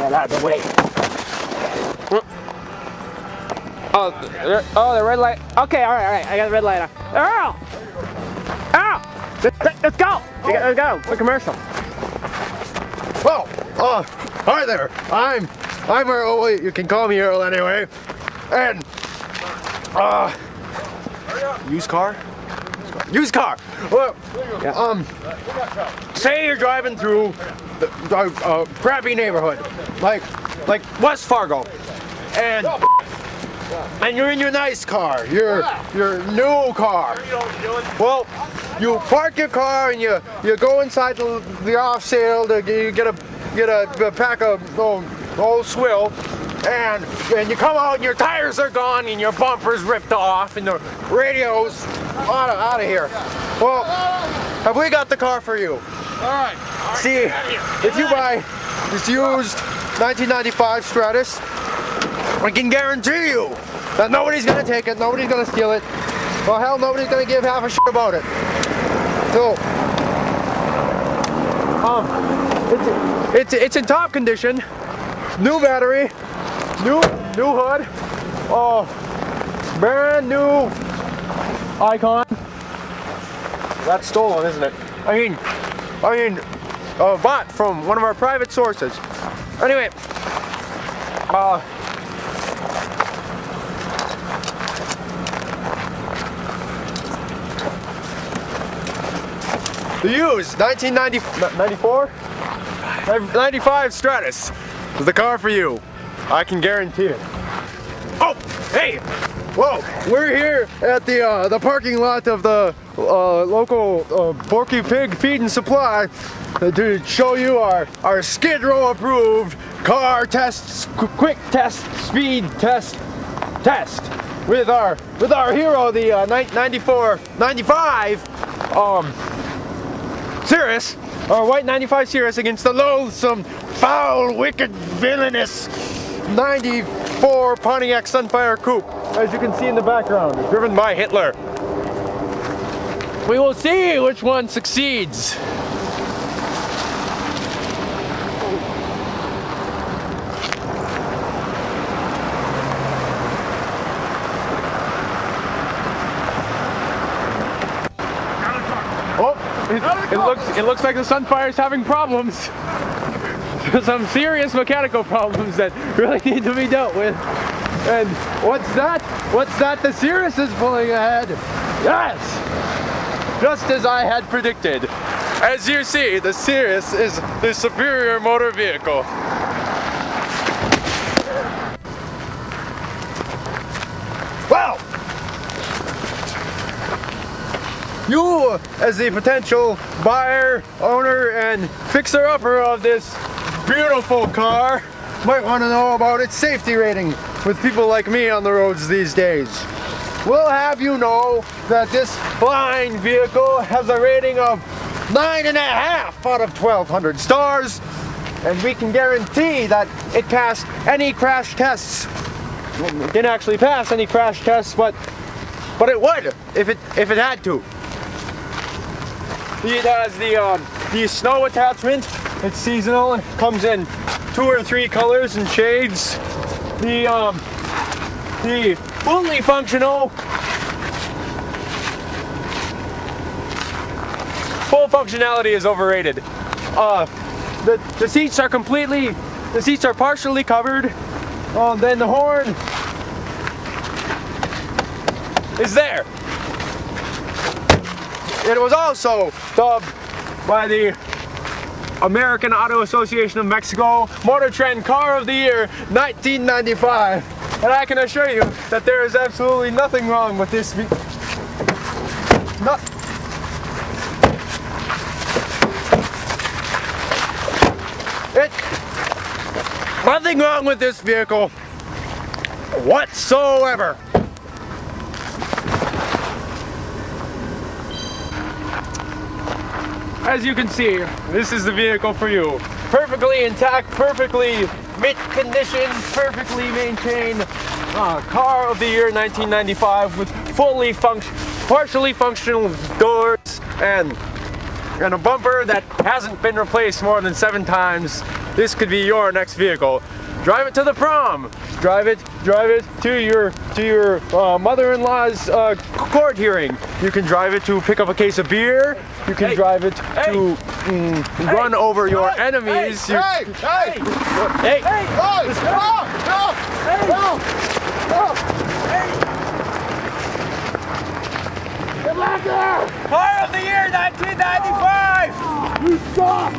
Get out of the way. Oh, there- oh, the red light. Okay, all right, all right. I got the red light on. Earl! Earl! Let's, let's go! Let's go. The commercial. Oh, uh, hi there. I'm, I'm Earl. Wait, You can call me Earl anyway. And, uh, used car? Used car. Well, Yeah. um, say you're driving through the uh, crappy neighborhood, like, like West Fargo, and and you're in your nice car, your your new car. Well, you park your car and you you go inside the, the off sale to get, you get a get a, a pack of old, old swill. And, and you come out and your tires are gone and your bumper's ripped off and the radio's out of, out of here. Well, have we got the car for you? Alright. See, if you buy this used 1995 Stratus, I can guarantee you that nobody's gonna take it, nobody's gonna steal it. Well, hell, nobody's gonna give half a shit about it. So, um, it's, it's, it's in top condition, new battery, new new hood, oh, brand new icon. That's stolen, isn't it? I mean, I mean, uh, bought from one of our private sources. Anyway, uh, the used 1994, 95 Stratus is the car for you. I can guarantee it. Oh, hey, whoa, we're here at the uh, the parking lot of the uh, local uh, Porky Pig Feed and Supply to show you our our Skid Row approved car tests, qu- quick test, speed test, test with our with our hero, the uh, 94, 95 um, Cirrus, our white 95 Cirrus against the loathsome, foul, wicked, villainous 94 Pontiac Sunfire Coupe, as you can see in the background, driven by Hitler. We will see which one succeeds. Oh, it, it looks it looks like the Sunfire's having problems. Some serious mechanical problems that really need to be dealt with. And what's that? What's that? The Cirrus is pulling ahead. Yes! Just as I had predicted. As you see, the Cirrus is the superior motor vehicle. Well, you, as the potential buyer, owner, and fixer-upper of this beautiful car, might want to know about its safety rating with people like me on the roads these days. We'll have you know that this fine vehicle has a rating of nine and a half out of 1,200 stars, and we can guarantee that it passed any crash tests. It didn't actually pass any crash tests, but but it would if it if it had to. It has the um, the snow attachment. It's seasonal comes in two or three colors and shades. The um, the fully functional full functionality is overrated. Uh, the the seats are completely the seats are partially covered. Um, then the horn is there. It was also dubbed by the American Auto Association of Mexico Motor Trend Car of the Year 1995. And I can assure you that there is absolutely nothing wrong with this. ve- No- It, nothing wrong with this vehicle whatsoever. As you can see, this is the vehicle for you. Perfectly intact, perfectly mint condition, perfectly maintained. Uh, car of the year 1995 with fully function, partially functional doors and and a bumper that hasn't been replaced more than seven times, this could be your next vehicle. Drive it to the prom. Drive it, drive it to your to your uh, mother-in-law's uh, court hearing. You can drive it to pick up a case of beer. You can Hey. drive it Hey. to mm, run over your enemies. You- Hey! Hey! hey, Hey! Boys! No! No! No! Get back there! Car of the year 1995! You suck!